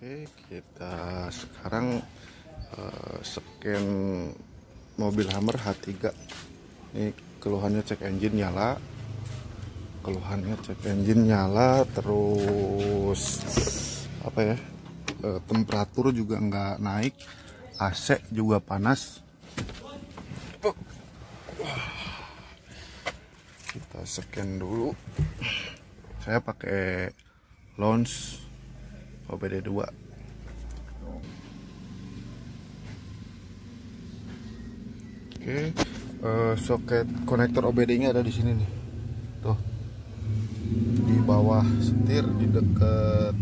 Oke, kita sekarang uh, scan mobil Hammer H3. Ini keluhannya cek engine nyala. Keluhannya cek engine nyala terus apa ya? Uh, temperatur juga nggak naik. AC juga panas. Kita scan dulu. Saya pakai launch OBD 2 Oke, uh, soket konektor OBD nya ada di sini nih. Tuh. Di bawah setir di dekat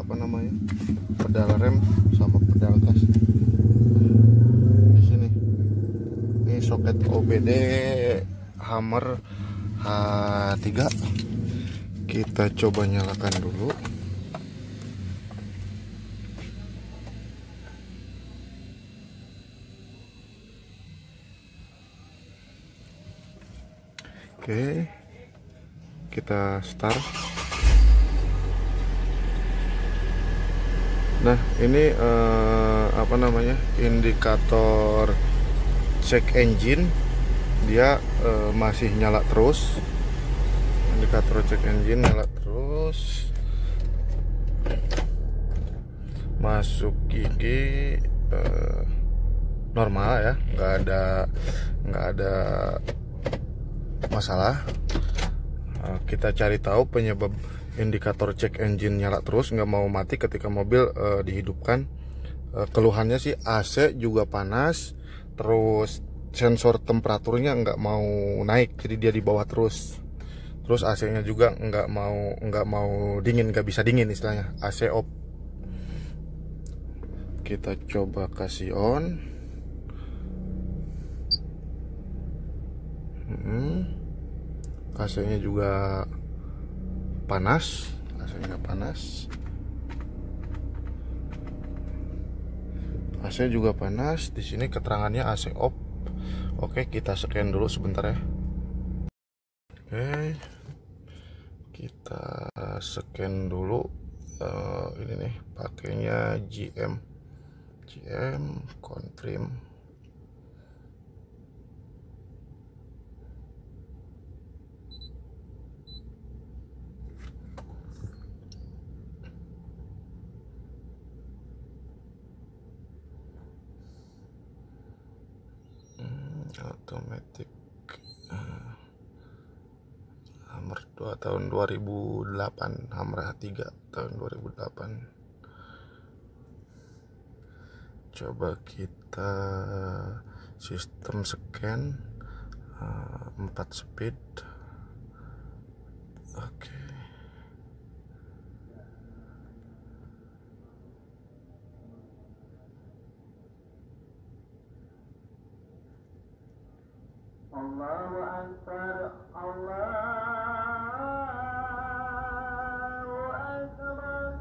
apa namanya? pedal rem sama pedal gas. Di sini. Ini soket OBD Hammer H3. Kita coba nyalakan dulu. Oke, kita start. Nah, ini eh, apa namanya? Indikator check engine dia eh, masih nyala terus. Indikator check engine nyala terus. Masuk gigi eh, normal ya, nggak ada nggak ada masalah. Uh, kita cari tahu penyebab indikator cek engine nyala terus nggak mau mati ketika mobil uh, dihidupkan. Uh, keluhannya sih AC juga panas terus sensor temperaturnya nggak mau naik jadi dia di bawah terus. Terus AC nya juga nggak mau nggak mau dingin nggak bisa dingin istilahnya AC off kita coba kasih on hmm. AC-nya juga panas. AC-nya panas. AC juga panas. Di sini keterangannya AC off oke kita scan dulu sebentar ya. Oke. Kita scan dulu uh, ini nih pakainya GM GM confirm automatic uh, Hammer 2 tahun 2008 Hammer H3 tahun 2008 coba kita sistem scan uh, 4 speed oke okay. Allahu Akbar Allahu Akbar.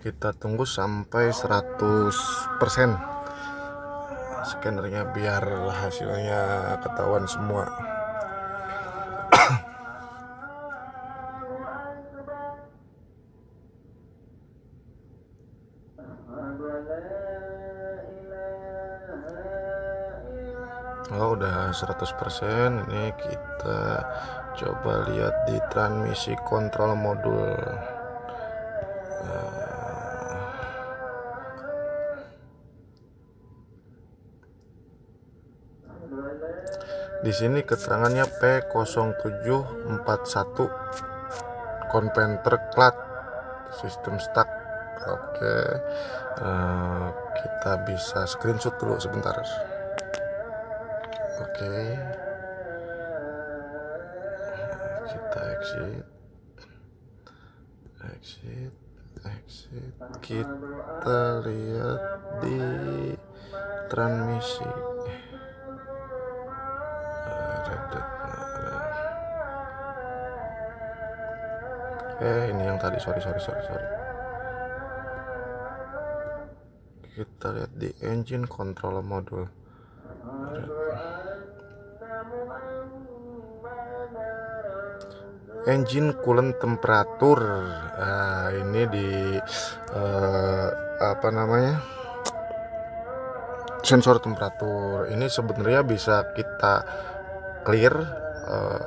Kita tunggu sampai 100% scannernya biar hasilnya ketahuan semua Oh udah 100% ini kita coba lihat di transmisi kontrol modul. Uh, di sini keterangannya P0741 konventer clat sistem stuck. Oke. Uh, kita bisa screenshot dulu sebentar oke. Okay. kita exit. Exit exit. Kita lihat di transmisi. Eh ini yang tadi. Sorry sorry sorry sorry. Kita lihat di engine control module engine coolant temperatur. Nah, ini di uh, apa namanya? Sensor temperatur. Ini sebenarnya bisa kita clear uh,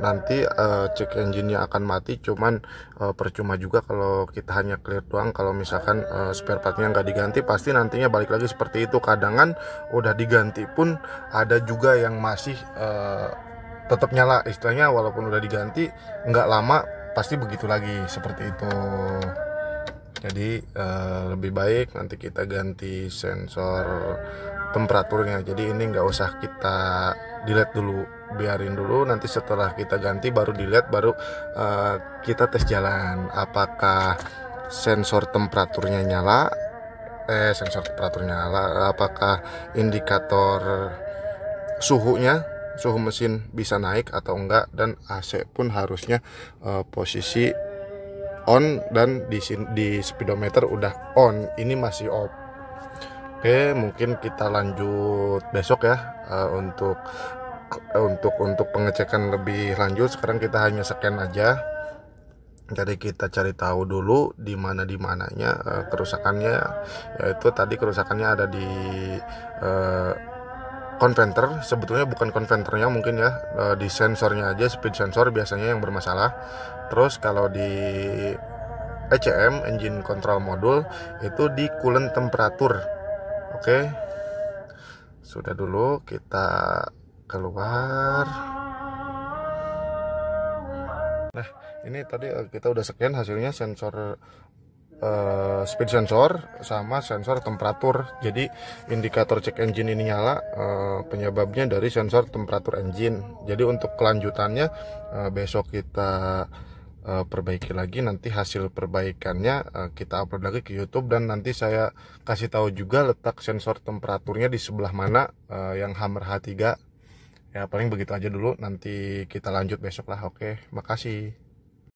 nanti uh, cek engine-nya akan mati. Cuman uh, percuma juga kalau kita hanya clear doang. Kalau misalkan uh, spare partnya nggak diganti pasti nantinya balik lagi seperti itu. Kadangan udah diganti pun ada juga yang masih uh, tetap nyala. Istilahnya walaupun udah diganti nggak lama pasti begitu lagi seperti itu. Jadi uh, lebih baik nanti kita ganti sensor temperaturnya. Jadi ini nggak usah kita dilihat dulu biarin dulu. Nanti setelah kita ganti baru dilihat baru uh, kita tes jalan. Apakah sensor temperaturnya nyala? Eh sensor temperaturnya nyala. Apakah indikator suhunya suhu mesin bisa naik atau enggak dan AC pun harusnya uh, posisi on dan di di speedometer udah on. Ini masih off. Oke mungkin kita lanjut besok ya uh, untuk uh, untuk untuk pengecekan lebih lanjut. Sekarang kita hanya scan aja. Jadi kita cari tahu dulu di mana di mananya uh, kerusakannya. Yaitu tadi kerusakannya ada di uh, konverter sebetulnya bukan konverternya mungkin ya. Eh, di sensornya aja speed sensor biasanya yang bermasalah. Terus kalau di ECM engine control module itu di coolant temperatur. Oke? Sudah dulu kita keluar. Nah ini tadi eh, kita udah scan hasilnya sensor uh, speed sensor sama sensor temperatur. Jadi indikator cek engine ini nyala uh, penyebabnya dari sensor temperatur engine. Jadi untuk kelanjutannya uh, besok kita uh, perbaiki lagi. Nanti hasil perbaikannya uh, kita upload lagi ke YouTube. Dan nanti saya kasih tahu juga letak sensor temperaturnya di sebelah mana uh, yang Hammer H3 ya paling begitu aja dulu. Nanti kita lanjut besok lah. Oke makasih